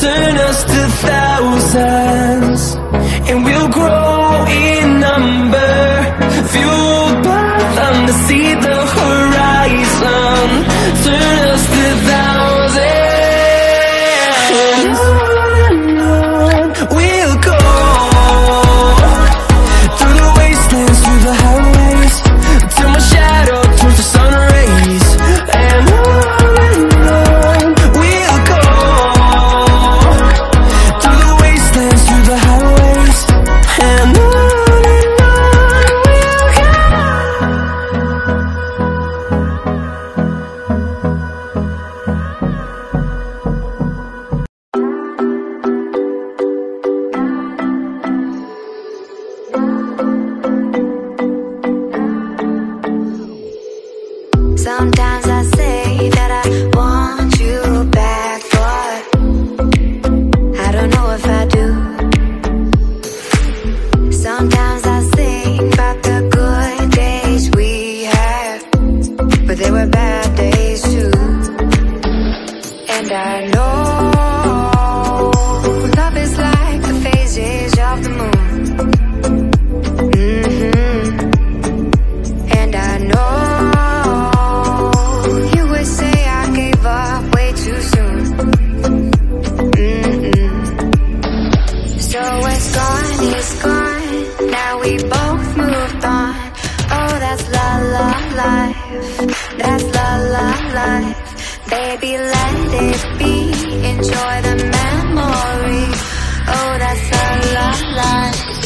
Turn us to thousands And we'll grow in number Fueled by them to see the Sometimes it's gone, it's gone. Now we both moved on. Oh, that's la la life. That's la la life. Baby, let it be. Enjoy the memory. Oh, that's la la life.